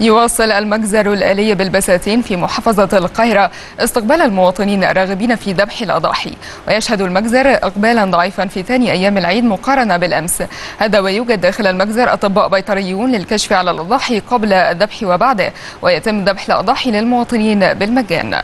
يواصل المجزر الآلي بالبساتين في محافظة القاهرة استقبال المواطنين الراغبين في ذبح الأضاحي. ويشهد المجزر إقبالا ضعيفا في ثاني أيام العيد مقارنة بالأمس. هذا ويوجد داخل المجزر أطباء بيطريون للكشف على الأضاحي قبل الذبح وبعده. ويتم ذبح الأضاحي للمواطنين بالمجان.